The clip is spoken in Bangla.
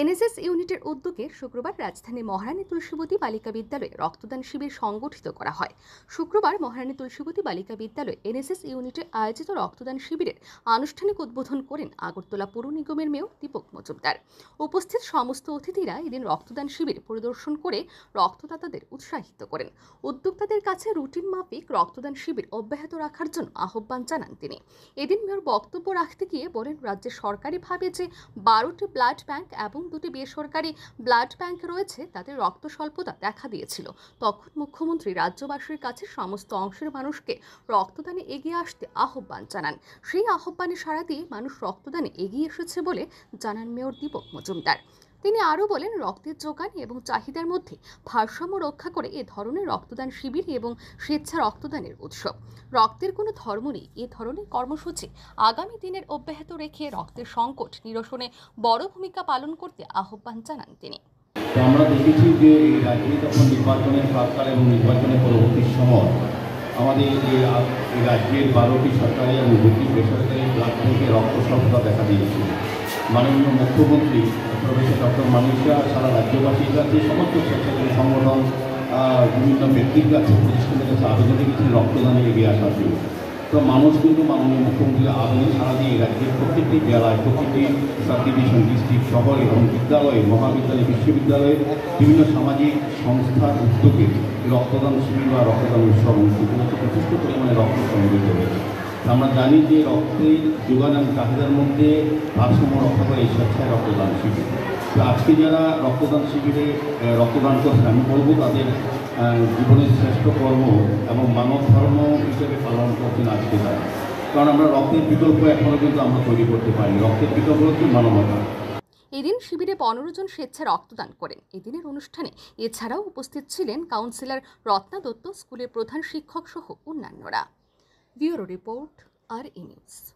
এনএসএস ইউনিটের উদ্যোগে শুক্রবার রাজধানী মহারানী তুলসীবতী বালিকা বিদ্যালয়ে রক্তদান শিবির সংগঠিত করা হয়। শুক্রবার মহারানী তুলসীবতী বালিকা বিদ্যালয়ে এনএসএস ইউনিটে আয়োজিত রক্তদান শিবিরের আনুষ্ঠানিক উদ্বোধন করেন আগরতলা পুর নিগমের মেয়র দীপক মজুমদার। উপস্থিত সমস্ত অতিথিরা এদিন রক্তদান শিবির পরিদর্শন করে রক্তদাতাদের উৎসাহিত করেন। উদ্যোক্তাদের কাছে রুটিন মাফিক রক্তদান শিবির অব্যাহত রাখার জন্য আহ্বান জানান তিনি। এদিন মেয়র বক্তব্য রাখতে গিয়ে বলেন রাজ্যের সরকারিভাবে যে বারোটি ব্লাড ব্যাংক এবং দুটি বেসরকারি ব্লাড ব্যাংক রয়েছে তাদের রক্ত স্বল্পতা দেখা দিয়েছিল। তখন মুখ্যমন্ত্রী রাজ্যবাসীর কাছে সমস্ত অংশের মানুষকে রক্তদানে এগিয়ে আসতে আহ্বান জানান। সেই আহ্বানে সারা দিয়ে মানুষ রক্তদানে এগিয়ে এসেছে বলে জানান মেয়র দীপক মজুমদার। তিনি আরও বলেন, রক্তের যোগান এবং চাহিদার মধ্যে ভারসাম্য রক্ষা করে এ ধরনের রক্তদান শিবির এবং স্বেচ্ছা রক্তদানের উৎসব। রক্তের কোনো ধর্ম নেই, এ ধরনের কর্মসূচি আগামী দিনের অব্যাহত রেখে রক্তের সংকট নিরসনে বড় ভূমিকা পালন করতে আহ্বান জানান তিনি। আমরা দেখেছি যে এই রাজ্যে তখন নির্বাচনের প্রাককাল এবং নির্বাচনের পরবর্তী সময় আমাদের এই রাজ্যের বারোটি সরকারি এবং দুটি বেসরকারি ব্যাংকে রক্ত দেখা দিয়েছিল। মাননীয় মুখ্যমন্ত্রী প্রফেসর ডক্টর মানিসা সারা রাজ্যবাসীর কাছে, সমস্ত স্বেচ্ছাসেবী সংগঠন বিভিন্ন ব্যক্তির কাছে, প্রতিষ্ঠানের কাছে আবেদন রেখেছেন রক্তদানে এগিয়ে আসার জন্য। তো মানুষ কিন্তু মাননীয় মুখ্যমন্ত্রীর আবেদন সারা দিয়ে রাজ্যের প্রত্যেকটি জেলায়, প্রতিটি সাব ডিভিশন ডিস্ট্রিক্ট, শহর এবং বিদ্যালয়ে, মহাবিদ্যালয়, বিশ্ববিদ্যালয়ে বিভিন্ন সামাজিক সংস্থার উদ্যোগে রক্তদান শিবির বা রক্তদান উৎসব অনুষ্ঠিত হচ্ছে। যথেষ্ট পরিমাণে রক্ত সংগৃহীত হয়েছে। আমরা জানি যে রক্তের যোগান এবং চাহিদার মধ্যে ভারসাম্য রক্ষা করে এই স্বেচ্ছায় রক্তদান শিবির। তো আজকে যারা রক্তদান শিবিরে রক্তদান করছেন, আমি বলব তাদের জীবনের শ্রেষ্ঠ কর্ম এবং মানব ধর্ম হিসেবে পালন করছেন আজকে তারা। কারণ আমরা রক্তের বিকল্প এখনও কিন্তু আমরা তৈরি করতে পারি রক্তের বিকল্প হচ্ছে মানবতা। এদিন শিবিরে পনেরো জন স্বেচ্ছা রক্তদান করেন। এদিনের অনুষ্ঠানে এছাড়াও উপস্থিত ছিলেন কাউন্সিলর রত্না দত্ত, স্কুলের প্রধান শিক্ষক সহ অন্যান্যরা। View Report, or emails.